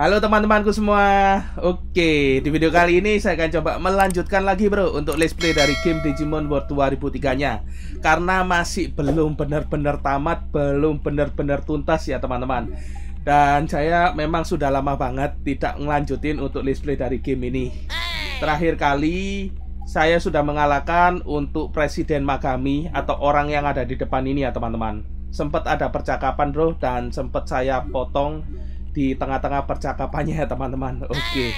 Halo teman-temanku semua. Oke, di video kali ini saya akan coba melanjutkan lagi bro Untuk let's play dari game Digimon World 2003 nya Karena masih belum benar-benar tamat Belum benar-benar tuntas ya teman-teman. Dan saya memang sudah lama banget Tidak ngelanjutin untuk let's play dari game ini. Terakhir kali saya sudah mengalahkan untuk Presiden Magami Atau orang yang ada di depan ini ya teman-teman. Sempat ada percakapan bro Dan sempat saya potong di tengah-tengah percakapannya ya teman-teman. Oke. Okay.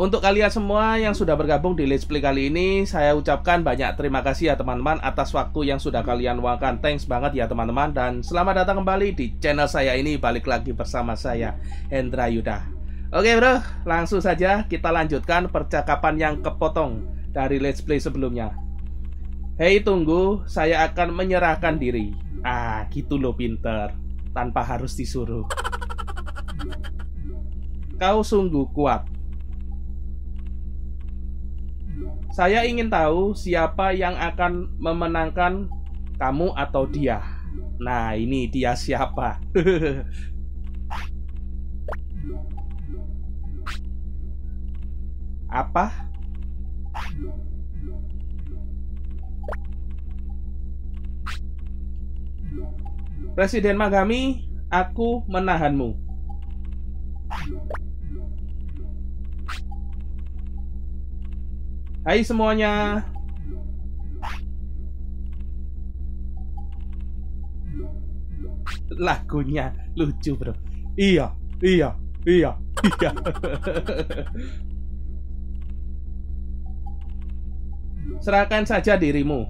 Untuk kalian semua yang sudah bergabung di Let's Play kali ini, saya ucapkan banyak terima kasih ya teman-teman atas waktu yang sudah kalian luangkan. Thanks banget ya teman-teman dan selamat datang kembali di channel saya ini balik lagi bersama saya Hendra Yuda. Oke bro, langsung saja kita lanjutkan percakapan yang kepotong dari Let's Play sebelumnya. Hei tunggu, saya akan menyerahkan diri. Ah, gitu loh pinter, tanpa harus disuruh. Kau sungguh kuat. Saya ingin tahu siapa yang akan memenangkan kamu atau dia. Nah, ini dia siapa? Apa? Presiden Magami, aku menahanmu. Hai semuanya. Lagunya lucu, Bro. Iya, iya, iya, iya. Serahkan saja dirimu.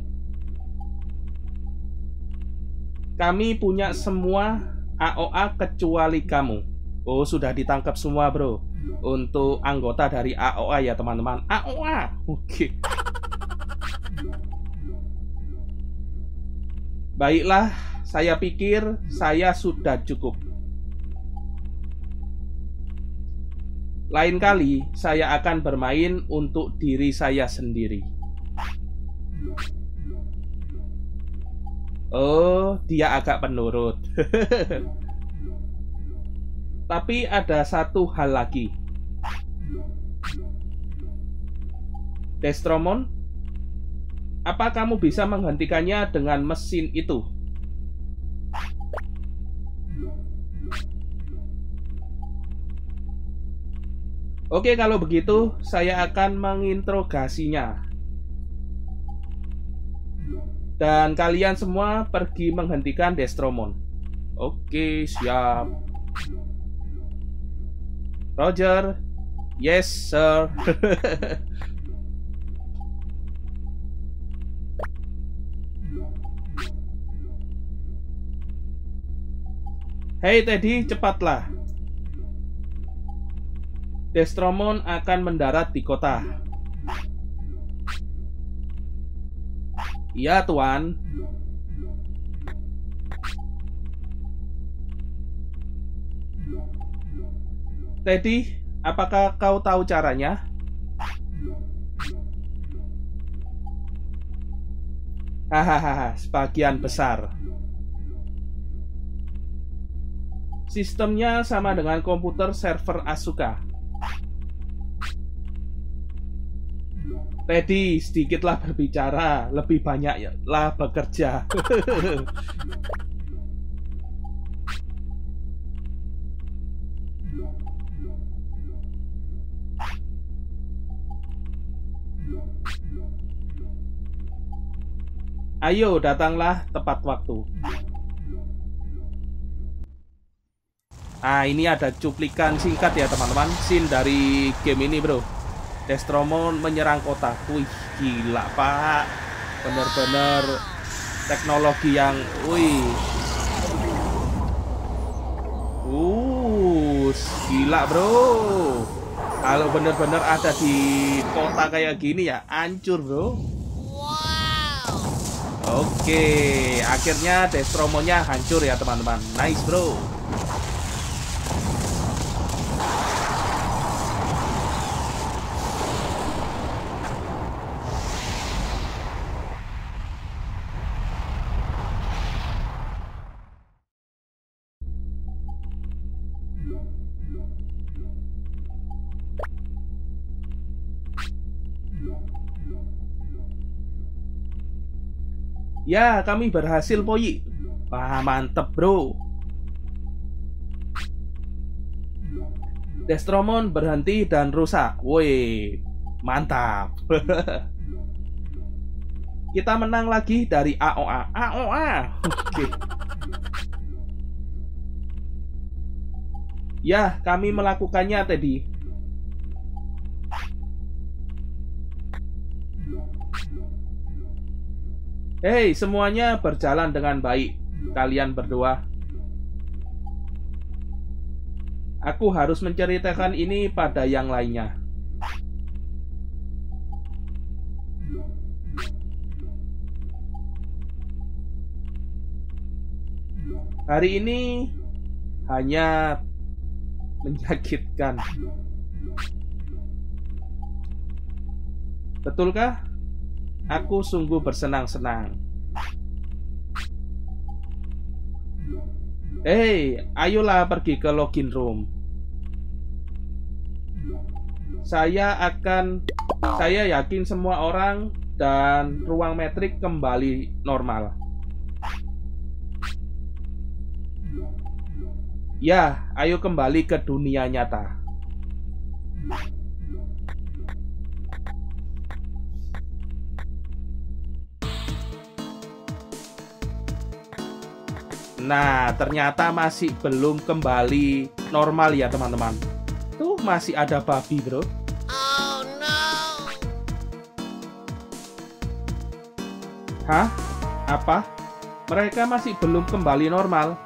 Kami punya semua AOA kecuali kamu. Oh, sudah ditangkap semua, Bro. Untuk anggota dari AOA ya, teman-teman. AOA. Oke. Baiklah, saya pikir saya sudah cukup. Lain kali saya akan bermain untuk diri saya sendiri. Oh, dia agak penurut. Tapi ada satu hal lagi. Destromon, apa kamu bisa menghentikannya dengan mesin itu? Oke, kalau begitu saya akan menginterogasinya. Dan kalian semua pergi menghentikan Destromon. Oke, siap. Roger. Yes, sir. Hei Teddy, cepatlah. Destromon akan mendarat di kota. Iya, Tuan. Teddy, apakah kau tahu caranya? Hahaha, sebagian besar. Sistemnya sama dengan komputer server Asuka. Teddy, sedikitlah berbicara, lebih banyaklah bekerja. Ayo datanglah tepat waktu. Ah ini ada cuplikan singkat ya teman-teman. Scene dari game ini bro. Destromon menyerang kota. Wih gila pak. Bener-bener Teknologi yang Wih. Uh Gila bro. Kalau bener-bener ada di kota kayak gini ya Hancur bro Oke, akhirnya Destromonya hancur ya teman-teman. Nice bro. Ya, kami berhasil, Poyi. Wah, mantep, bro. Destromon berhenti dan rusak. Woi, mantap. Kita menang lagi dari AOA. AOA. Oke. Ya, kami melakukannya tadi. Hei, semuanya berjalan dengan baik. Kalian berdua. Aku harus menceritakan ini pada yang lainnya. Hari ini hanya menyakitkan. Betulkah? Aku sungguh bersenang-senang. Hei, ayolah pergi ke login room. Saya akan saya yakin semua orang dan ruang metrik kembali normal. Ya, ayo kembali ke dunia nyata. Nah, ternyata masih belum kembali normal ya teman-teman. Tuh masih ada babi bro. Oh no. Hah? Apa? Mereka masih belum kembali normal.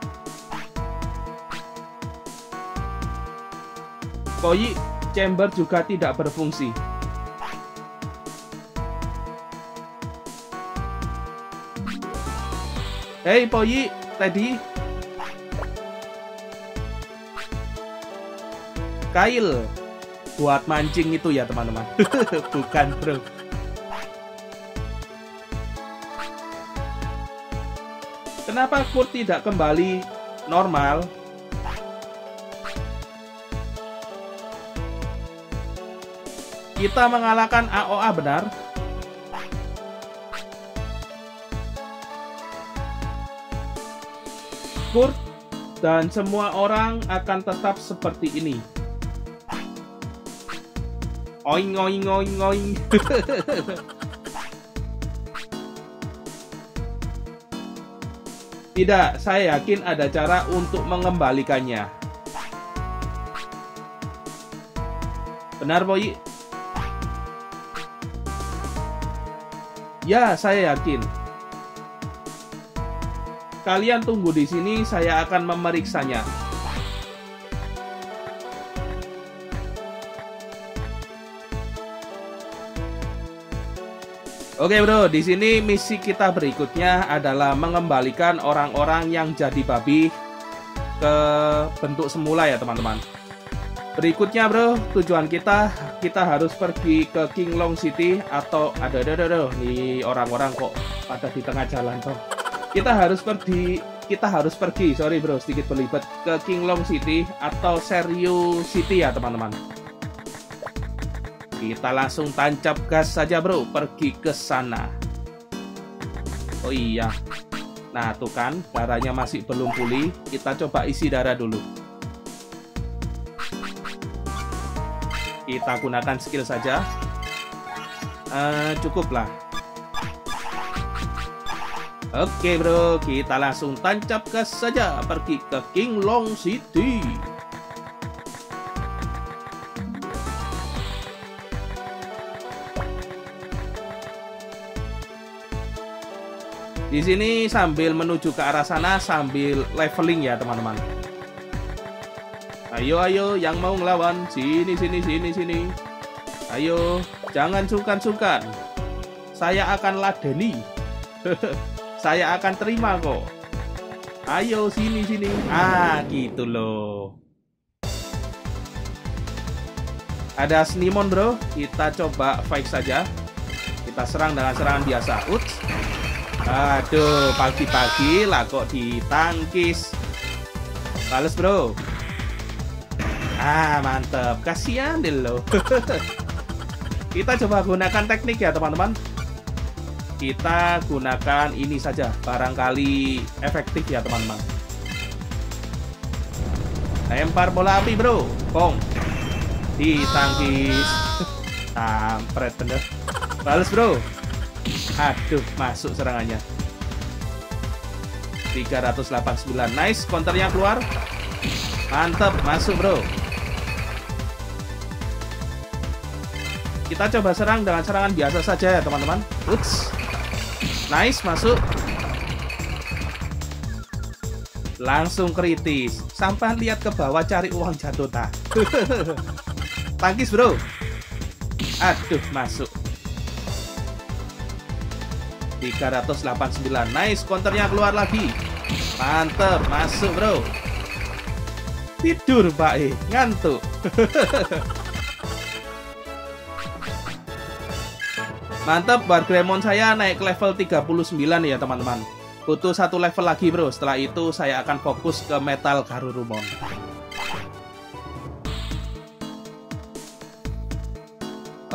Koi chamber juga tidak berfungsi. Hei Poyi, tadi. Kail buat mancing itu ya teman-teman. Bukan bro. Kenapa Kurt tidak kembali normal? Kita mengalahkan AOA benar Kurt dan semua orang akan tetap seperti ini. Oing oing oing oing. Tidak, saya yakin ada cara untuk mengembalikannya. Benar, Boy? Ya, saya yakin. Kalian tunggu di sini, saya akan memeriksanya. Oke bro, di sini misi kita berikutnya adalah mengembalikan orang-orang yang jadi babi ke bentuk semula ya teman-teman. Berikutnya bro, tujuan kita kita harus pergi ke King Long City atau ada ada ada nih orang-orang kok pada di tengah jalan toh kita harus pergi kita harus pergi. Sorry bro sedikit berlibat. Ke King Long City atau Serio City ya teman-teman. Kita langsung tancap gas saja bro. Pergi ke sana. Oh iya. Nah tuh kan darahnya masih belum pulih. Kita coba isi darah dulu. Kita gunakan skill saja. Uh, cukup lah Oke bro, kita langsung tancap gas saja pergi ke King Long City. Di sini sambil menuju ke arah sana sambil leveling ya teman-teman. Ayo ayo yang mau ngelawan sini sini sini sini. Ayo jangan sungkan-sungkan. Saya akan ladeni. Saya akan terima kok. Ayo sini sini. Ah, gitu loh. Ada Snimon bro, kita coba fight saja. Kita serang dengan serangan biasa. Uts. Aduh, pagi-pagi lah kok ditangkis. Balas bro. Ah, mantep. Kasihan deh lo. kita coba gunakan teknik ya teman-teman. Kita gunakan ini saja barangkali efektif ya teman-teman. Lempar bola api bro. Kong ditangkis. Tampret bener. Balas bro. Aduh masuk serangannya. 389 nice counternya keluar. Mantep masuk bro. Kita coba serang dengan serangan biasa saja ya teman-teman. Nice, masuk. Langsung kritis. Sampah lihat ke bawah cari uang jatuh tak. Tangkis, bro. Aduh, masuk. 389. Nice, counternya keluar lagi. Mantep, masuk, bro. Tidur, Pak E. Ngantuk. Mantap, Wargremon saya naik ke level 39 ya teman-teman. Butuh satu level lagi bro, setelah itu saya akan fokus ke Metal Garurumon.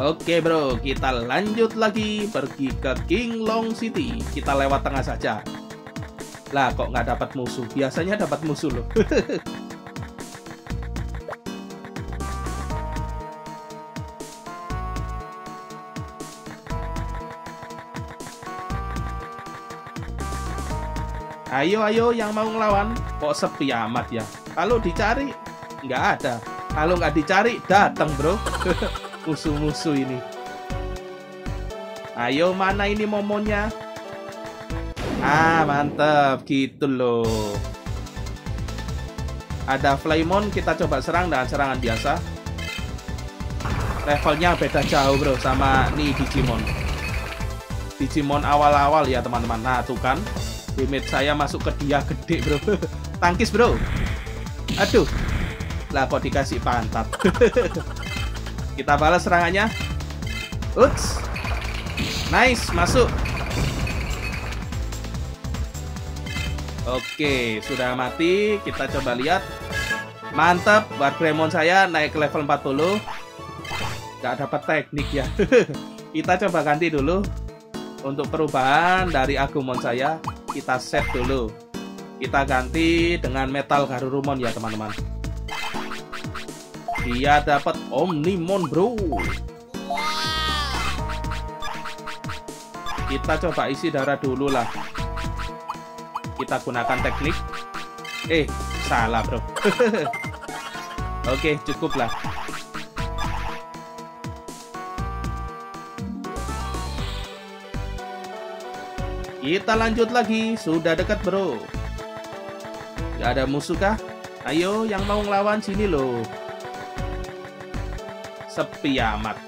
Oke bro, kita lanjut lagi pergi ke King Long City. Kita lewat tengah saja. Lah kok nggak dapat musuh? Biasanya dapat musuh loh. Ayo ayo yang mau ngelawan. Kok sepi amat ya? Kalau dicari nggak ada. Kalau nggak dicari datang bro. Musuh-musuh ini. Ayo mana ini momonya? Ah mantep. Gitu loh. Ada Flymon kita coba serang dengan serangan biasa. Levelnya beda jauh bro sama nih Digimon. Digimon awal-awal ya teman-teman. Nah tuh kan Damage saya masuk ke dia gede bro. Tangkis bro. Aduh. Lah kok dikasih pantat? Kita balas serangannya. Uts Nice masuk. Oke sudah mati. Kita coba lihat. Mantap Wargremon saya naik ke level 40 Gak dapat teknik ya. Kita coba ganti dulu Untuk perubahan dari Agumon saya kita set dulu. Kita ganti dengan metal Garurumon ya teman-teman. Dia dapat Omnimon bro. Kita coba isi darah dulu lah. Kita gunakan teknik. Eh salah bro. Oke cukup lah Kita lanjut lagi, sudah dekat bro. Gak ada musuh kah? Ayo, yang mau ngelawan sini loh. Sepi amat.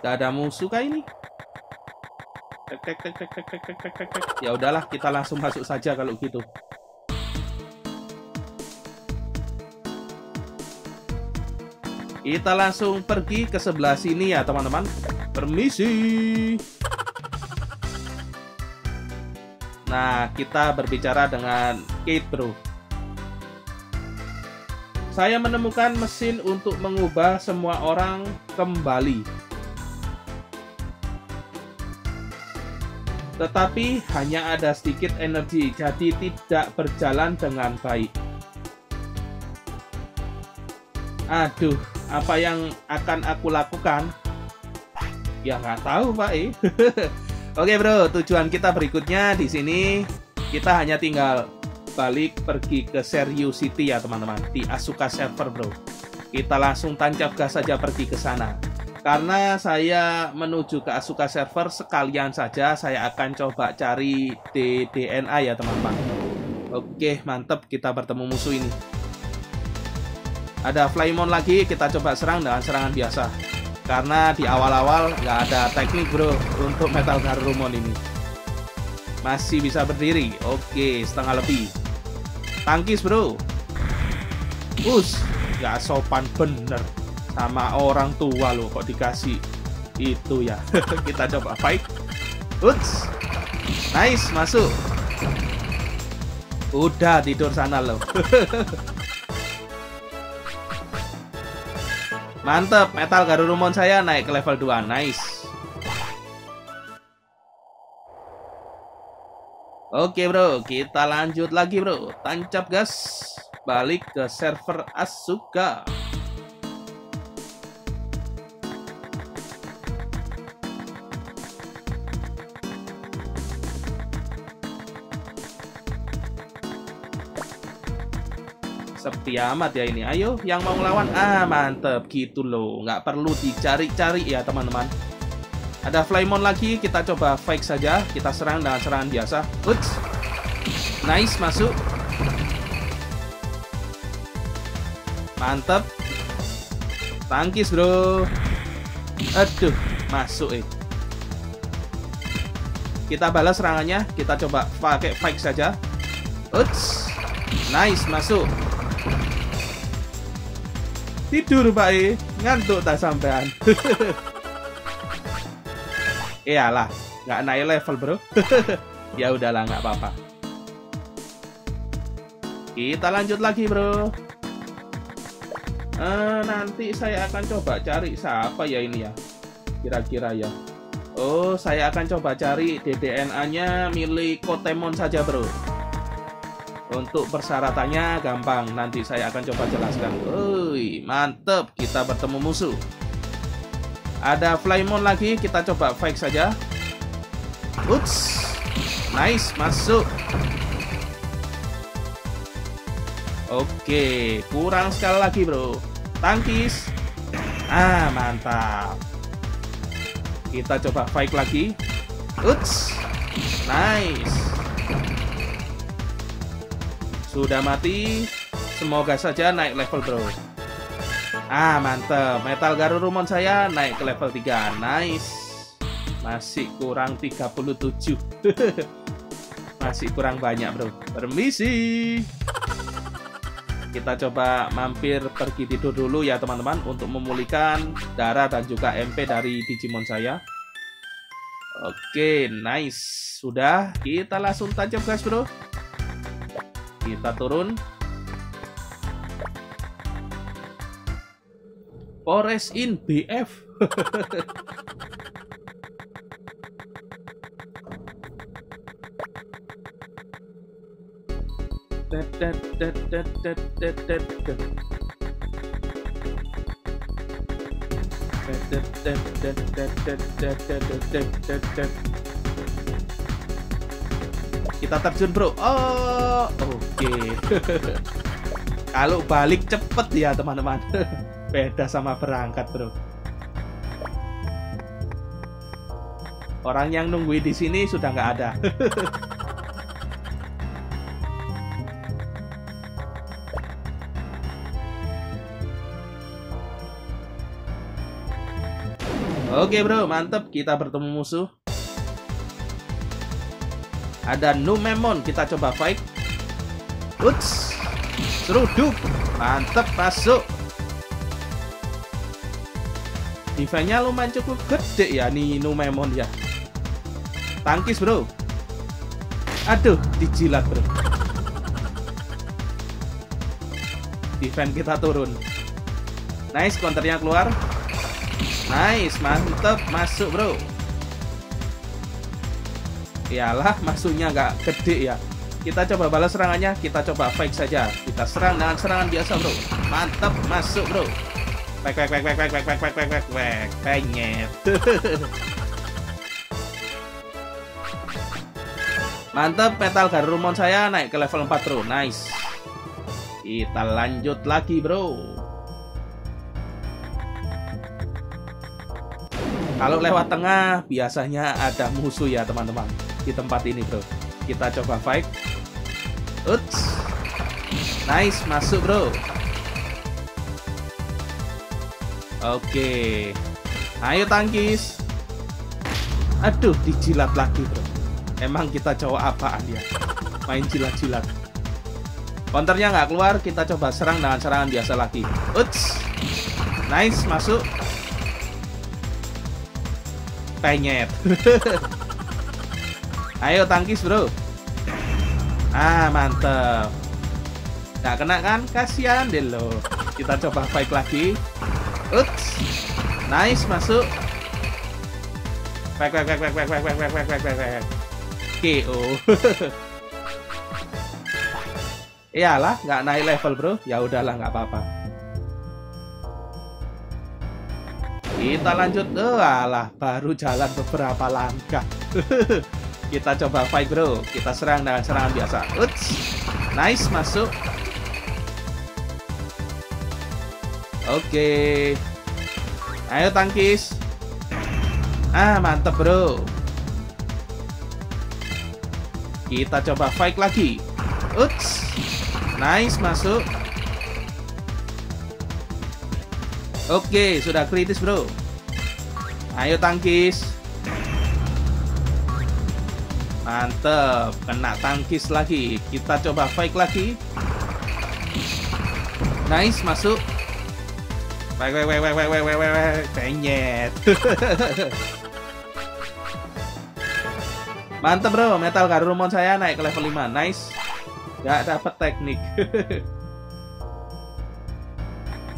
Gak ada musuh kah ini? Ya udahlah, kita langsung masuk saja kalau gitu. Kita langsung pergi ke sebelah sini ya teman-teman. Permisi. Nah, kita berbicara dengan Kate bro. Saya menemukan mesin untuk mengubah semua orang kembali. Tetapi hanya ada sedikit energi, jadi tidak berjalan dengan baik. Aduh, apa yang akan aku lakukan? Ya nggak tahu Pak eh. Oke bro, tujuan kita berikutnya di sini kita hanya tinggal balik pergi ke Serius City ya teman-teman di Asuka server bro. Kita langsung tancap gas saja pergi ke sana. Karena saya menuju ke Asuka server sekalian saja saya akan coba cari DDNA ya teman-teman. Oke mantep kita bertemu musuh ini. Ada Flymon lagi, kita coba serang dengan serangan biasa. Karena di awal-awal nggak ada teknik bro untuk Metal Garurumon ini. Masih bisa berdiri, oke setengah lebih. Tangkis bro. Us, nggak sopan bener sama orang tua loh kok dikasih itu ya. kita coba fight. Uts, nice masuk. Udah tidur sana loh. Mantep, Metal Garurumon saya naik ke level 2. Nice. Oke bro, kita lanjut lagi bro. Tancap gas. Balik ke server Asuka. Sepi amat ya ini. Ayo, yang mau ngelawan, ah mantep gitu loh. Nggak perlu dicari-cari ya teman-teman. Ada Flymon lagi, kita coba fake saja. Kita serang dengan serangan biasa. Uts. Nice, masuk. Mantep. Tangkis bro. Aduh, masuk eh. Kita balas serangannya, kita coba pakai fake saja. Uts. Nice, masuk. Tidur Pak E, ngantuk tak sampean. Iyalah, nggak naik level bro. ya udahlah nggak apa-apa. Kita lanjut lagi bro. Uh, nanti saya akan coba cari siapa ya ini ya. Kira-kira ya. Oh, saya akan coba cari DDNA-nya milik Kotemon saja bro. Untuk persyaratannya gampang, nanti saya akan coba jelaskan. Woi, mantep, kita bertemu musuh. Ada Flymon lagi, kita coba fake saja. Uts, nice, masuk. Oke, kurang sekali lagi bro. Tangkis. Ah, mantap. Kita coba fake lagi. Uts, nice. Sudah mati. Semoga saja naik level bro. Ah mantep. Metal Garurumon saya naik ke level 3. Nice. Masih kurang 37. Masih kurang banyak bro. Permisi. Kita coba mampir pergi tidur dulu ya teman-teman untuk memulihkan darah dan juga MP dari Digimon saya. Oke, nice. Sudah, kita langsung tajam guys bro. Kita turun. Forest in BF. Kita terjun bro. Oh, oke. Okay. Kalau balik cepet ya teman-teman. Beda sama berangkat bro. Orang yang nungguin di sini sudah nggak ada. Oke bro, mantep kita bertemu musuh. Ada Numemon, kita coba fight. Uts. Seruduk. Mantep masuk. Defense-nya lumayan cukup gede ya nih Numemon ya. Tangkis, Bro. Aduh, dijilat, Bro. Defense kita turun. Nice, counternya keluar. Nice, mantep, masuk, Bro. Iyalah, masuknya nggak gede ya. Kita coba balas serangannya, kita coba fake saja. Kita serang dengan serangan biasa, bro. Mantap, masuk, bro. Fake, fake, fake, fake, fake, fake, fake, fake, fake, fake, penyet. Mantap, metal Garurumon saya naik ke level 4, bro. Nice. Kita lanjut lagi, bro. Kalau lewat tengah, biasanya ada musuh ya, teman-teman di tempat ini bro. Kita coba fight. Uts. nice masuk bro. Oke. Ayo tangkis. Aduh dijilat lagi bro. Emang kita cowok apaan ya? Main jilat-jilat. Counternya nggak keluar kita coba serang dengan serangan biasa lagi. Uts. nice masuk. Penyet Ayo tangkis bro Ah mantep Gak kena kan? Kasihan deh lo Kita coba fight lagi Uts. Nice masuk. Back back back back back back back back back. KO. Iyalah, nggak naik level bro. Ya udahlah, nggak apa-apa. Kita lanjut. Oh, alah, baru jalan beberapa langkah. Kita coba fight bro. Kita serang dengan serangan biasa. Uts. Nice masuk. Oke. Ayo tangkis. Ah, mantep bro. Kita coba fight lagi. Uts. Nice masuk. Oke, sudah kritis bro. Ayo tangkis. Mantep, kena tangkis lagi. Kita coba fight lagi. Nice masuk. Wait, wait, wait, wait, wait, wait, wait, wait, penyet. Mantep bro, metal garurumon saya naik ke level 5. Nice. Gak dapet teknik.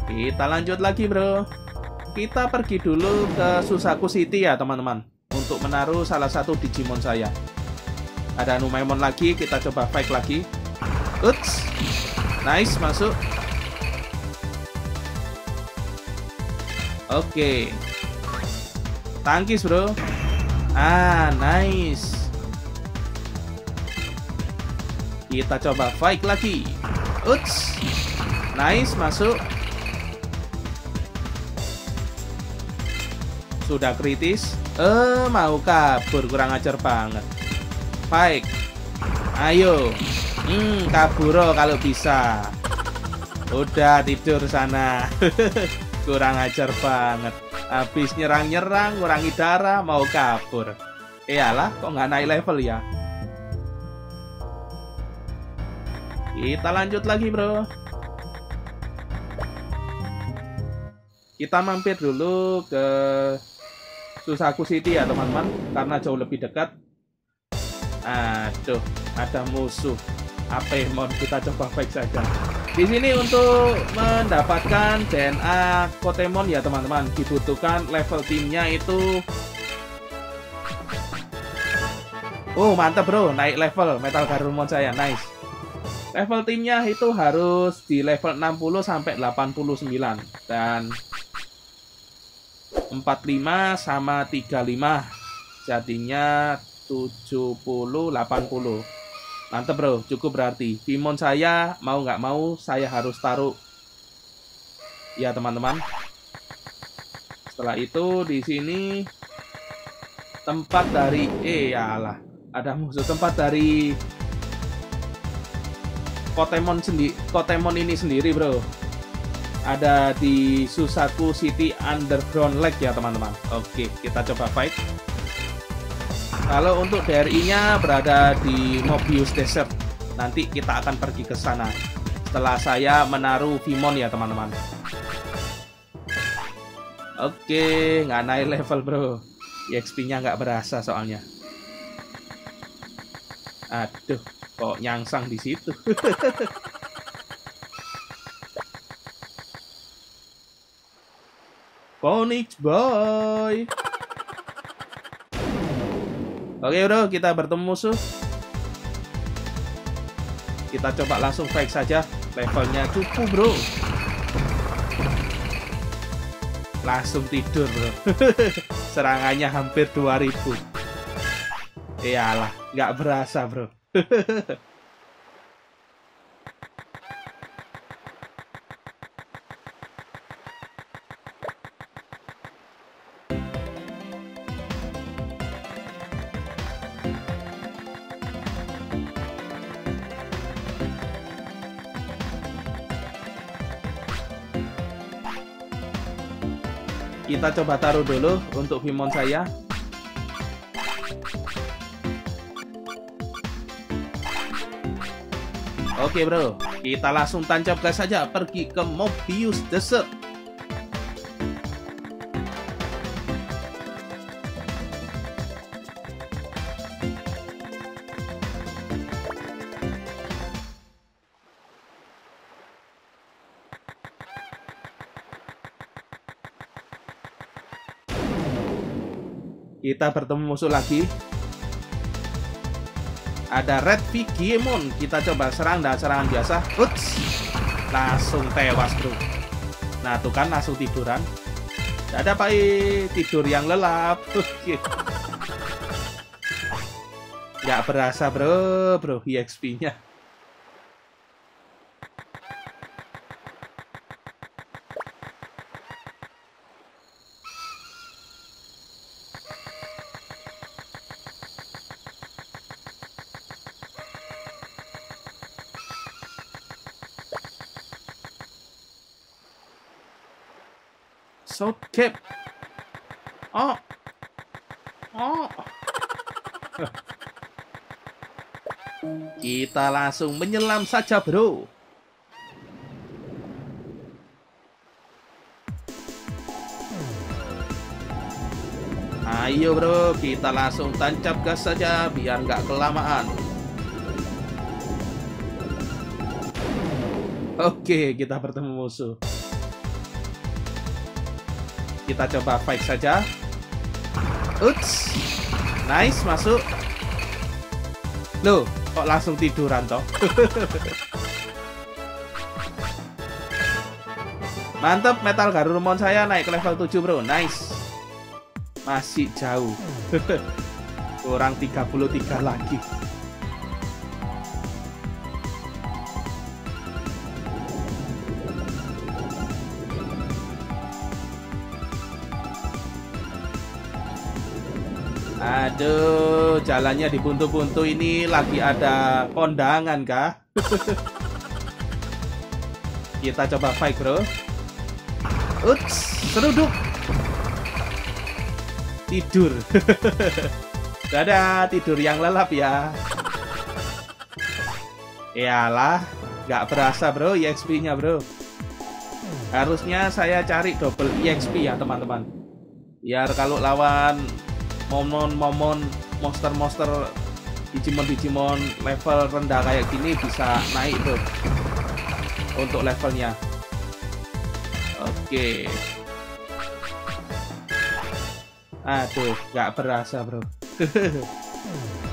Kita lanjut lagi bro. Kita pergi dulu ke Susaku City ya teman-teman. Untuk menaruh salah satu Digimon saya. Ada Numemon lagi, kita coba fight lagi. Uts. Nice, masuk. Oke. Tangkis, bro. Ah, nice. Kita coba fight lagi. Uts. Nice, masuk. Sudah kritis. Eh, mau kabur. Kurang ajar banget. Fight. Ayo. Hmm, kaburo kalau bisa. Udah tidur sana. kurang ajar banget habis nyerang-nyerang ngurangi darah mau kabur iyalah kok nggak naik level ya kita lanjut lagi bro kita mampir dulu ke Susaku City ya teman-teman karena jauh lebih dekat aduh ada musuh. Apemon kita coba baik saja di sini untuk mendapatkan DNA Kotemon ya teman-teman. Dibutuhkan level timnya itu. Oh mantap bro. Naik level Metal Garurumon saya. Nice. Level timnya itu harus di level 60 sampai 89 dan 45 sama 35 jadinya 70 80 Mantep bro, cukup berarti. Pimon saya mau nggak mau saya harus taruh. Ya teman-teman. Setelah itu di sini tempat dari eh ya Allah ada musuh tempat dari Kotemon sendiri Kotemon ini sendiri bro ada di Susaku City Underground Lake ya teman-teman oke kita coba fight kalau untuk DRI-nya berada di Mobius Desert. Nanti kita akan pergi ke sana. Setelah saya menaruh Vimon ya teman-teman. Oke, nggak naik level bro. EXP-nya nggak berasa soalnya. Aduh, kok nyangsang di situ. Phoenix Boy. Oke bro, kita bertemu musuh. Kita coba langsung fight saja. Levelnya cukup bro. Langsung tidur bro. Serangannya hampir 2000. Iyalah, nggak berasa bro. Kita coba taruh dulu untuk Vimon saya. Oke bro, kita langsung tancap gas saja pergi ke Mobius Desert. Kita bertemu musuh lagi. Ada Red Vigimon. Kita coba serang dan serangan biasa. Uts. Langsung tewas, bro. Nah, tuh kan langsung tiduran. Ada Pak tidur yang lelap. Gak berasa, bro, bro, EXP-nya. South Cape. Oh. Oh. Kita langsung menyelam saja, bro. Ayo bro, kita langsung tancap gas saja biar nggak kelamaan. Oke, kita bertemu musuh. Kita coba fight saja. Uts. Nice, masuk. Loh, kok langsung tiduran toh? Mantap, Metal Garurumon saya naik ke level 7, Bro. Nice. Masih jauh. Kurang 33 lagi. Aduh, jalannya di buntu-buntu ini lagi ada kondangan kah? Kita coba fight, bro. Uts, seruduk. Tidur. Dadah, tidur yang lelap ya. Iyalah, nggak berasa bro EXP-nya bro. Harusnya saya cari double EXP ya teman-teman. Biar kalau lawan momon-momon monster-monster Digimon-Digimon level rendah kayak gini bisa naik tuh untuk levelnya. Oke. Aduh, nggak berasa bro.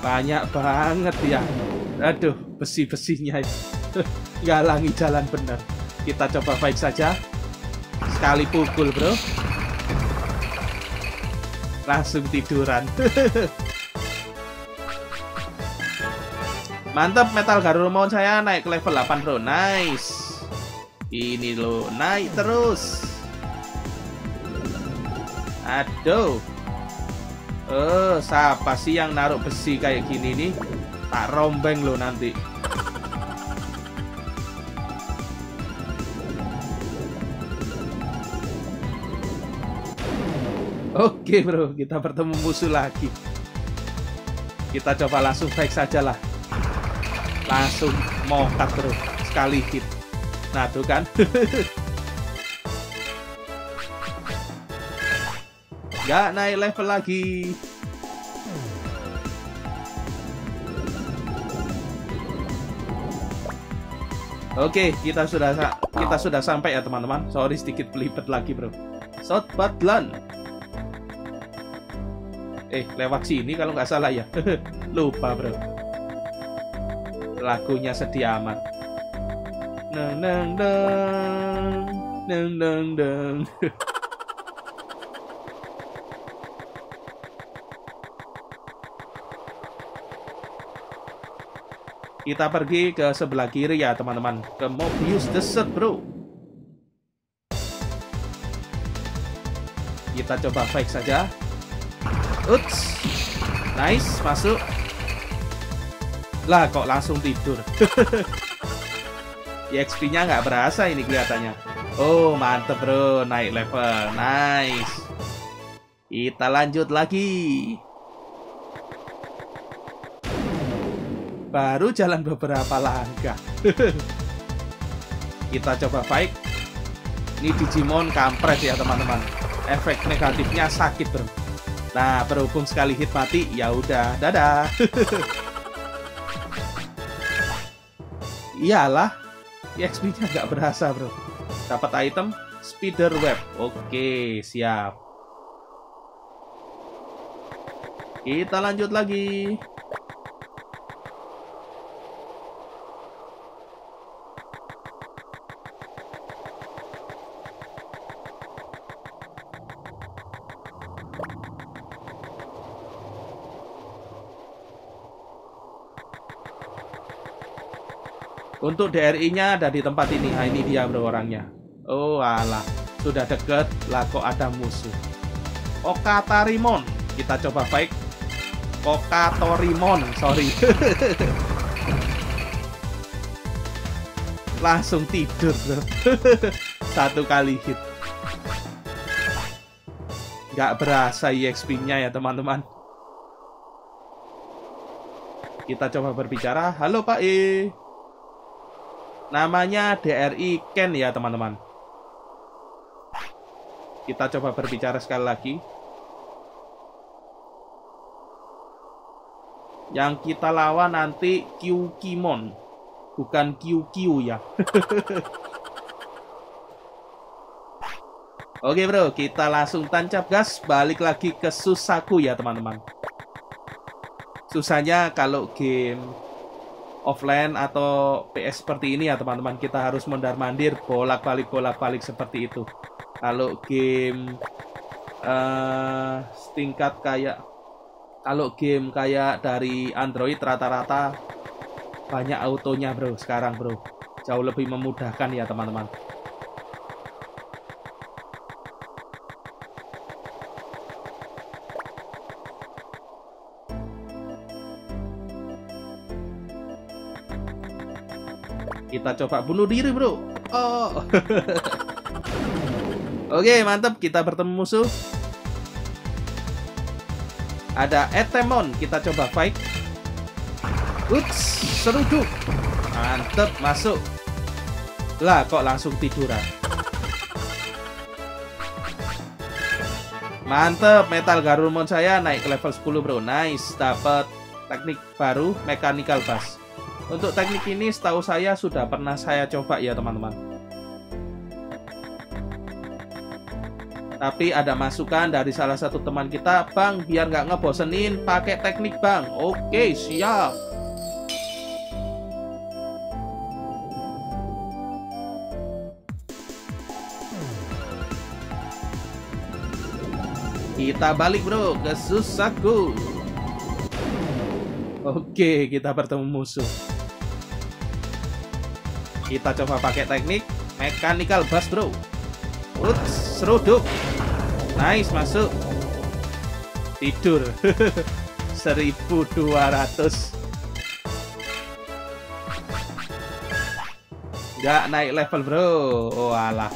Banyak banget ya. Aduh, besi-besinya ngalangi jalan benar. Kita coba fight saja. Sekali pukul, bro. Langsung tiduran. Mantap Metal Garurumon saya naik ke level 8, bro. Nice. Ini loh, naik terus. Aduh. Eh, siapa sih yang naruh besi kayak gini nih? Tak rombeng lo nanti. Oke bro, kita bertemu musuh lagi. Kita coba langsung baik saja lah. Langsung mokat bro, sekali hit. Nah tuh kan. Gak naik level lagi. Oke, kita sudah kita sudah sampai ya teman-teman. Sorry sedikit pelipet lagi, Bro. South Badland. Eh, lewat sini kalau nggak salah ya. Lupa, Bro. Lagunya sedih amat. Neng neng neng neng neng neng. Kita pergi ke sebelah kiri ya teman-teman. Ke Mobius Desert bro. Kita coba fight saja. Uts Nice masuk. Lah kok langsung tidur? EXP nya nggak berasa ini kelihatannya. Oh mantep bro. Naik level. Nice. Kita lanjut lagi Baru jalan beberapa langkah. Kita coba fight. Ini Digimon kampret ya teman-teman. Efek negatifnya sakit bro. Nah, berhubung sekali hit mati, ya udah, dadah. Iyalah, XP-nya nggak berasa, bro. Dapat item speeder web. Oke, siap. Kita lanjut lagi. Untuk DRI-nya ada di tempat ini. Nah, ini dia bro orangnya. Oh alah, sudah deket lah kok ada musuh. Okatarimon. Kita coba baik. Okatorimon, sorry. Langsung tidur bro. Satu kali hit. Gak berasa EXP-nya ya teman-teman. Kita coba berbicara. Halo Pak E. Namanya DRI Ken ya teman-teman. Kita coba berbicara sekali lagi. Yang kita lawan nanti Kyukimon. Bukan QQ ya. Oke bro, kita langsung tancap gas. Balik lagi ke Susaku ya teman-teman. Susahnya kalau game offline atau PS seperti ini ya teman-teman. Kita harus mondar mandir bolak-balik bolak-balik seperti itu. Kalau game uh, tingkat kayak kalau game kayak dari Android rata-rata banyak autonya bro sekarang bro. Jauh lebih memudahkan ya teman-teman Kita coba bunuh diri, bro. Oh. Oke, mantap. Kita bertemu musuh. Ada Etemon. Kita coba fight. Uts, seruduk. Mantap, masuk. Lah, kok langsung tiduran. Mantep, Metal Garurumon saya naik ke level 10 bro. Nice, dapat teknik baru, Mechanical Bass. Untuk teknik ini setahu saya sudah pernah saya coba ya teman-teman. Tapi ada masukan dari salah satu teman kita, Bang, biar nggak ngebosenin pakai teknik Bang. Oke, siap. Kita balik bro ke Susaku. Oke, kita bertemu musuh. Kita coba pakai teknik mechanical bus bro. Uts, seruduk. Nice, masuk. Tidur. 1200. Gak naik level bro. Oh alah,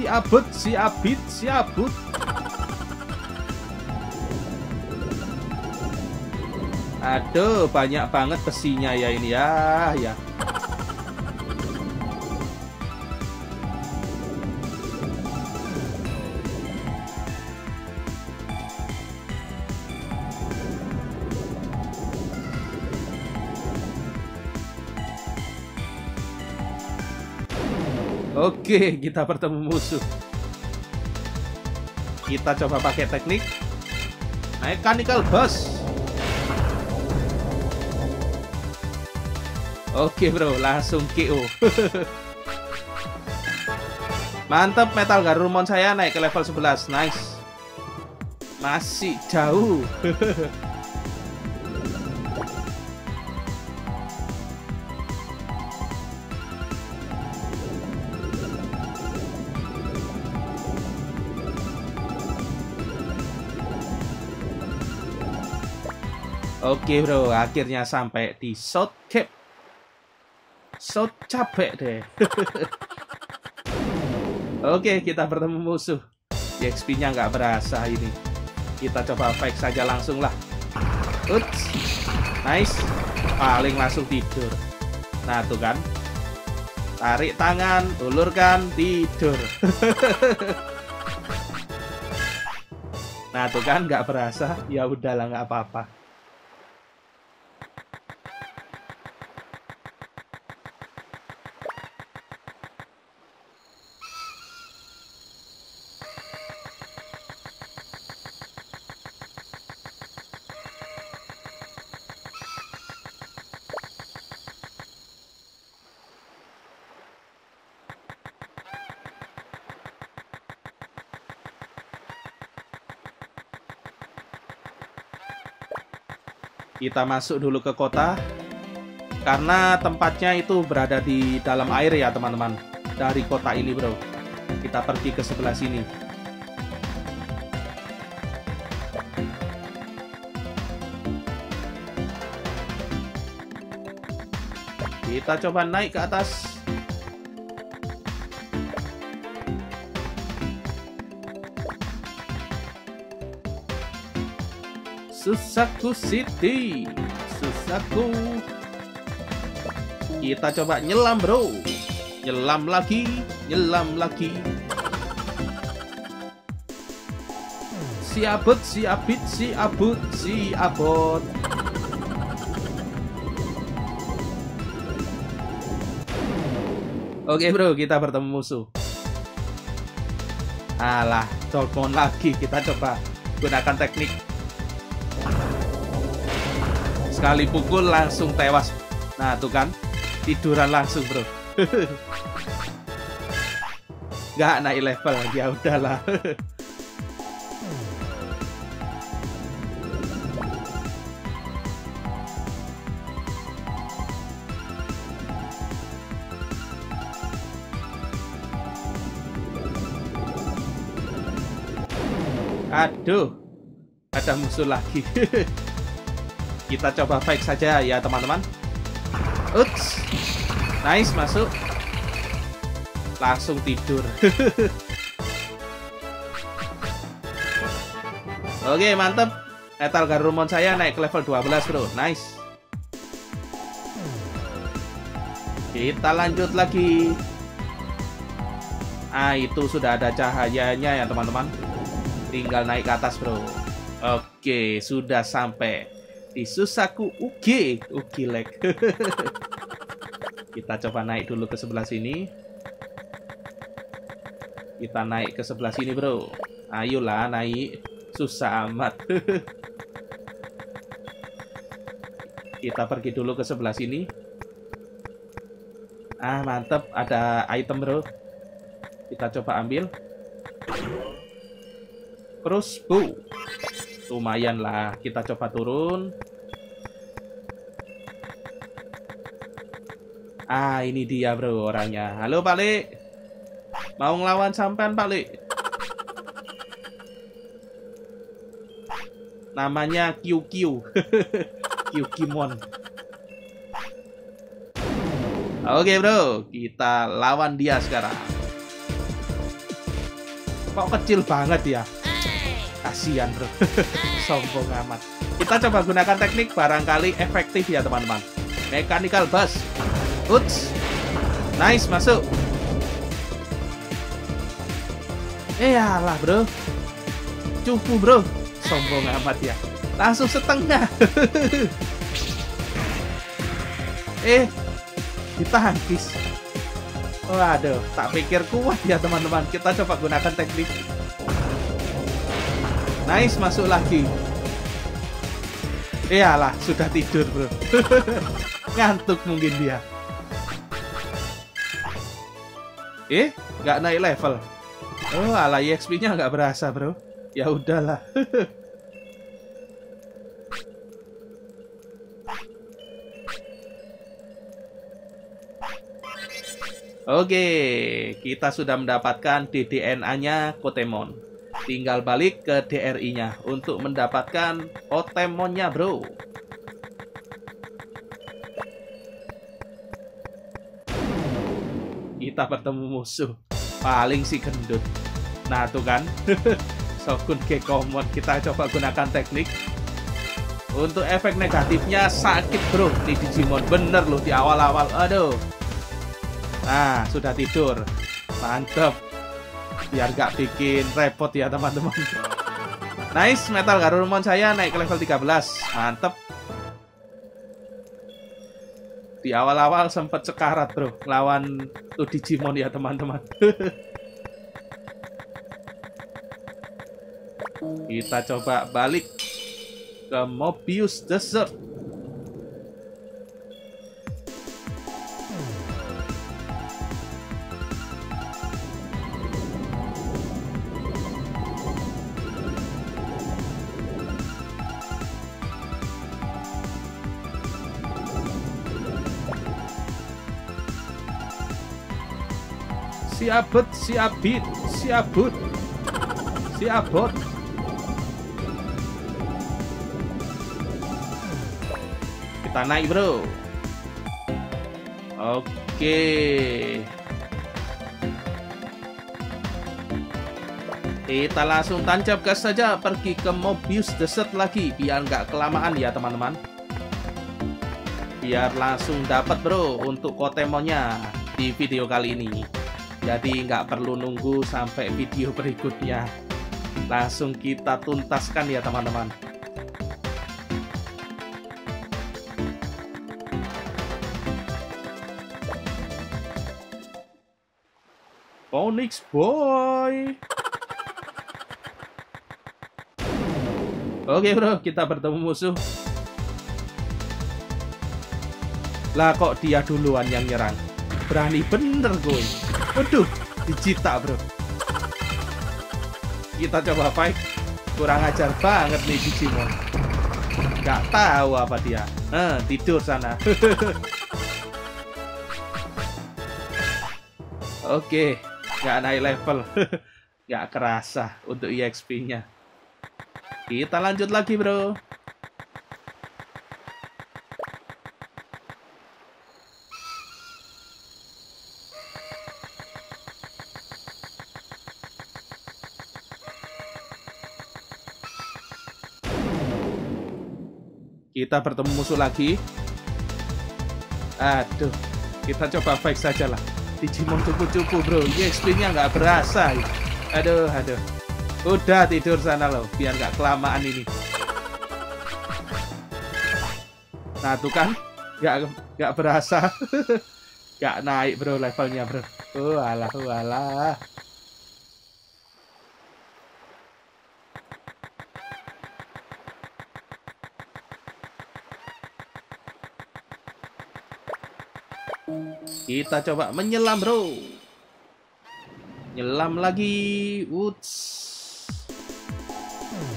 si abut, si abit, si abut. Aduh, banyak banget besinya ya ini ya, ya. Oke, kita bertemu musuh. Kita coba pakai teknik Mechanical Bus. Oke bro, langsung KO. Mantap Metal Garurumon saya naik ke level 11. Nice. Masih jauh. Oke bro, akhirnya sampai di South Cape. South capek deh. Oke, kita bertemu musuh. XP-nya nggak berasa ini. Kita coba fight saja langsung lah. Uts. Nice. paling langsung tidur nah tuh kan tarik tangan ulurkan tidur nah tuh kan nggak berasa ya udahlah nggak apa-apa Kita masuk dulu ke kota karena tempatnya itu berada di dalam air ya teman-teman. Dari kota ini, Bro. Kita pergi ke sebelah sini. Kita coba naik ke atas. Susaku City Susaku Kita coba nyelam bro. Nyelam lagi Nyelam lagi. Siabut, siabit, siabut, siabot. Oke bro, kita bertemu musuh. Alah, Dolphin lagi. Kita coba gunakan teknik sekali pukul langsung tewas. Nah tuh kan tiduran langsung bro. Nggak naik level ya udahlah. Aduh, ada musuh lagi. Kita coba fake saja ya teman-teman. Uts. Nice masuk. Langsung tidur. Oke, mantep. Metal Garurumon saya naik ke level 12, Bro. Nice. Kita lanjut lagi. Ah, itu sudah ada cahayanya ya, teman-teman. Tinggal naik ke atas, Bro. Oke, sudah sampai di Susaku Ugi Ugi leg kita coba naik dulu ke sebelah sini. Kita naik ke sebelah sini bro. Ayolah naik. Susah amat. Kita pergi dulu ke sebelah sini. Ah mantep. Ada item bro. Kita coba ambil. Crossbow lumayan lah kita coba turun. Ah ini dia bro orangnya. Halo Pak Le mau ngelawan sampean Pak Le namanya QQ QQmon oke bro kita lawan dia sekarang. Kok kecil banget ya Kasihan bro. Sombong amat. Kita coba gunakan teknik barangkali efektif ya teman-teman. Mechanical bus. Uts Nice masuk. Eh alah bro. Cupu bro. Sombong amat ya. Langsung setengah. Eh Kita hangkis Waduh, tak pikir kuat ya teman-teman. Kita coba gunakan teknik Nice, masuk lagi. Iyalah, sudah tidur, bro. Ngantuk mungkin dia. Eh, nggak naik level. Oh, ala EXP-nya nggak berasa, bro. Ya udahlah. Oke, kita sudah mendapatkan DDNA-nya Kotemon. Tinggal balik ke DRI-nya untuk mendapatkan Otemonnya, bro. Kita bertemu musuh. Paling si gendut. Nah, tuh kan. Sokun Gekomon. Kita coba gunakan teknik. Untuk efek negatifnya sakit bro di Digimon Bener loh di awal-awal Aduh Nah sudah tidur Mantep Biar gak bikin repot ya teman-teman. Nice Metal Garurumon saya naik ke level 13 Mantep. Di awal-awal sempat sekarat bro. Lawan tuh Digimon ya teman-teman. Kita coba balik ke Mobius Desert. Siabet, siabit, siabut, siabot. Kita naik bro. Oke. Kita langsung tancap gas saja. Pergi ke Mobius Desert lagi Biar nggak kelamaan ya teman-teman. Biar langsung dapat bro Untuk kotemonnya Di video kali ini Jadi nggak perlu nunggu sampai video berikutnya Langsung kita tuntaskan ya teman-teman Onyx Boy. Oke bro, kita bertemu musuh. Lah kok dia duluan yang nyerang? Berani bener gue. Waduh, dicita bro. Kita coba fight. Kurang ajar banget nih Digimon. Gak tahu apa dia. Eh, tidur sana. Oke, nggak naik level nggak kerasa untuk EXP nya kita lanjut lagi bro kita bertemu musuh lagi. Aduh kita coba fight saja lah. Digimon cupu-cupu bro. XP-nya nggak berasa Aduh aduh. Udah tidur sana loh Biar nggak kelamaan ini. Nah tuh kan nggak nggak berasa. Nggak naik bro levelnya bro. Oh alah Kita coba menyelam, bro. Nyelam lagi. Uts.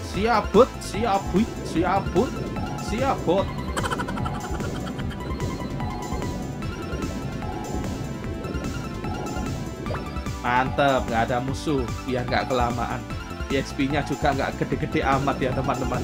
Siabut, siabut, siabut, siabut. Mantep, nggak ada musuh. Biar nggak kelamaan. EXP-nya juga nggak gede-gede amat ya, teman-teman.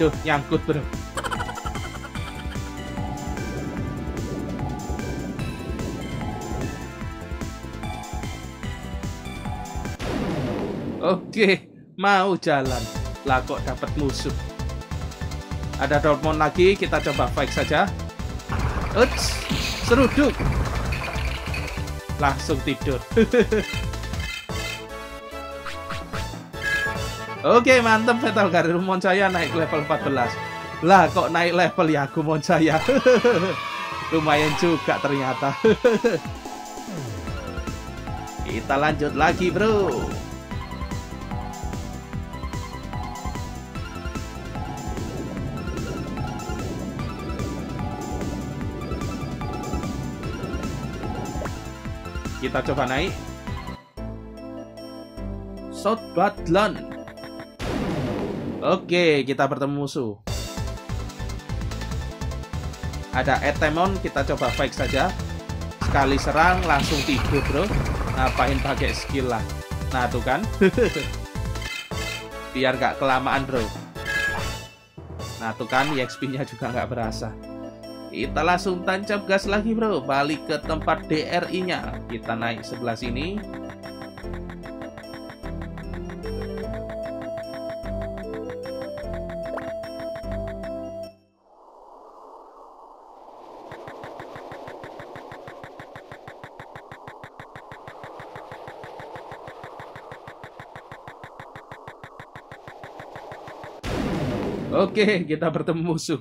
Aduh, nyangkut bro. Oke, mau jalan. Lah kok dapat musuh. Ada Dortmund lagi, kita coba fight saja. Uts, seruduk. Langsung tidur. Oke mantep Metal Garurumon saya naik level 14 Lah kok naik level ya Gumon saya Lumayan juga ternyata. Kita lanjut lagi bro. Kita coba naik. South Badland Oke, kita bertemu musuh. Ada Etemon, kita coba fight saja. Sekali serang, langsung tidur, bro. Ngapain pakai skill lah. Nah, tuh kan. Biar gak kelamaan, bro. Nah tuh kan EXP-nya juga nggak berasa. Kita langsung tancap gas lagi bro, balik ke tempat DRI-nya. Kita naik sebelah sini. Oke, kita bertemu musuh.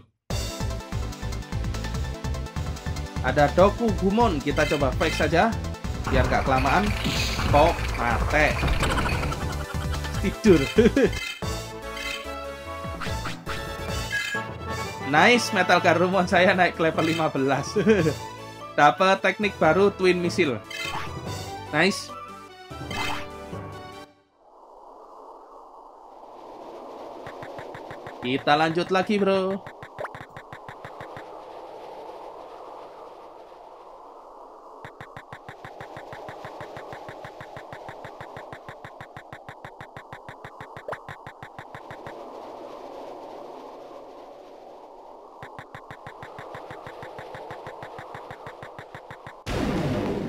Ada Doku Gumon, kita coba fake saja biar gak kelamaan. Kok mate. Tidur. nice, Metal Garumon saya naik ke level 15. Dapat teknik baru Twin Missile. Nice. Kita lanjut lagi, bro.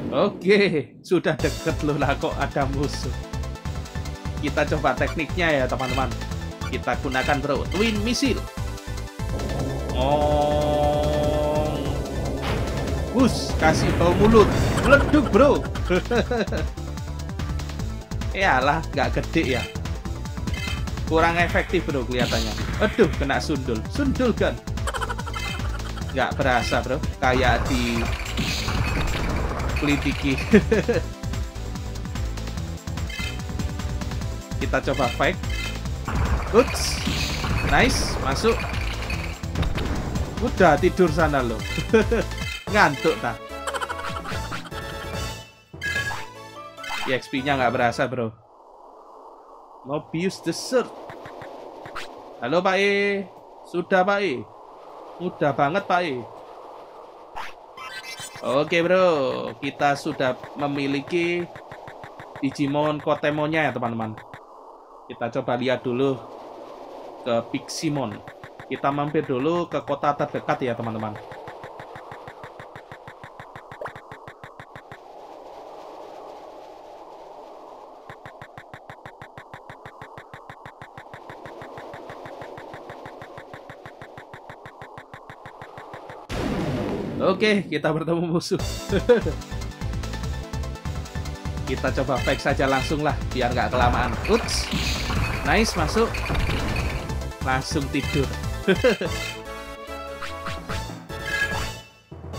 Oke, sudah deket loh lah kok ada musuh. Kita coba tekniknya ya teman-teman kita gunakan bro. Twin missile. Oh. Bus kasih bau mulut. Meleduk bro. Lah gak gede ya. Kurang efektif bro kelihatannya. Aduh kena sundul. Sundul kan nggak berasa bro. Kayak di pelitiki kita coba fake Uts. Nice, masuk. Udah tidur sana lo. Ngantuk tak? EXP-nya nggak berasa, bro. Mobius dessert. Halo Pak E. Sudah Pak E. Mudah banget Pak E. Oke bro, kita sudah memiliki Digimon Kotemonnya ya teman-teman. Kita coba lihat dulu ke Piximon. Kita mampir dulu ke kota terdekat ya teman-teman. Oke, kita bertemu musuh. kita coba fake saja langsung lah, biar nggak kelamaan. Uts, nice masuk langsung tidur.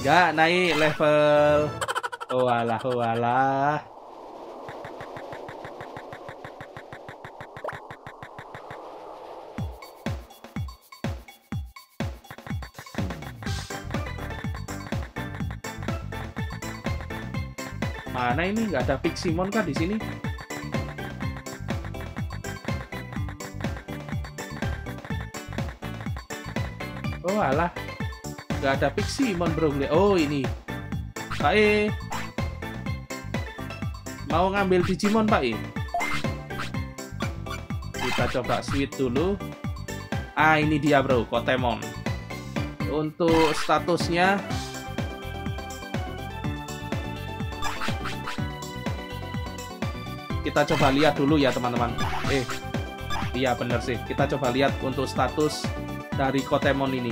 Gak naik level. Oh alah oh Mana ini? Nggak ada Piximon kah di sini? Alah. Gak ada Piximon bro. Oh ini. Pak E. Mau ngambil Digimon Pak E? Kita coba switch dulu. Ah ini dia bro. Kotemon. Untuk statusnya. Kita coba lihat dulu ya teman-teman. Eh Iya bener sih. Kita coba lihat untuk status dari Kotemon ini.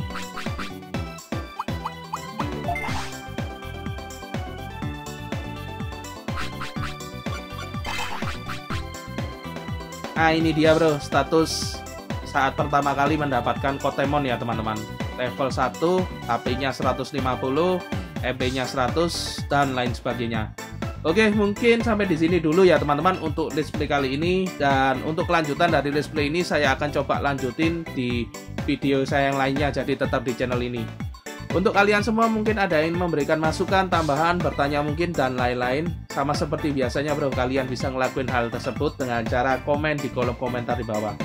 Nah ini dia bro, status saat pertama kali mendapatkan Kotemon ya teman-teman. Level 1, HP-nya 150, MP-nya 100, dan lain sebagainya. Oke, mungkin sampai di sini dulu ya teman-teman untuk display kali ini dan untuk kelanjutan dari display ini saya akan coba lanjutin di video saya yang lainnya jadi tetap di channel ini. Untuk kalian semua mungkin ada yang memberikan masukan, tambahan, bertanya mungkin dan lain-lain. Sama seperti biasanya bro, kalian bisa ngelakuin hal tersebut dengan cara komen di kolom komentar di bawah.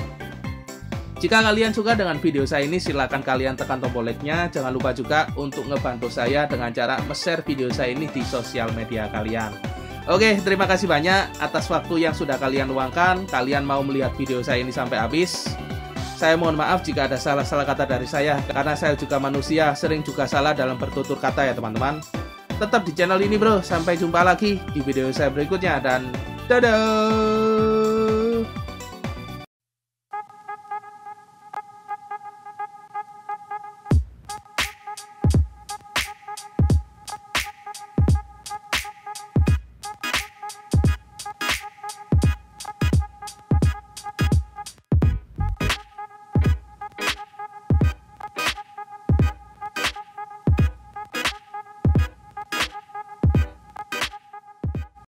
Jika kalian suka dengan video saya ini, silahkan kalian tekan tombol like-nya. Jangan lupa juga untuk ngebantu saya dengan cara share video saya ini di sosial media kalian. Oke, terima kasih banyak atas waktu yang sudah kalian luangkan. Kalian mau melihat video saya ini sampai habis. Saya mohon maaf jika ada salah-salah kata dari saya, karena saya juga manusia, sering juga salah dalam bertutur kata ya teman-teman. Tetap di channel ini bro, sampai jumpa lagi di video saya berikutnya dan dadah!